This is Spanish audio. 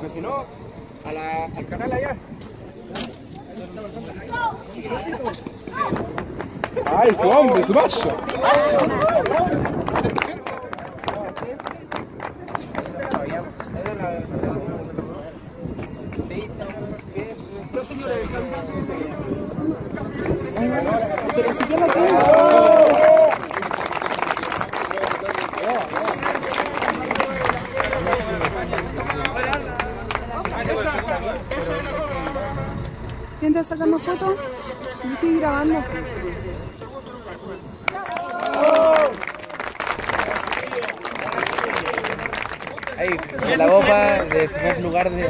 porque si no, a la, al canal allá. Ay, su hombre, su macho. Pero si lo tengo. ¿Quién está sacando fotos? Yo estoy grabando. Ahí, de la copa de primer lugar de.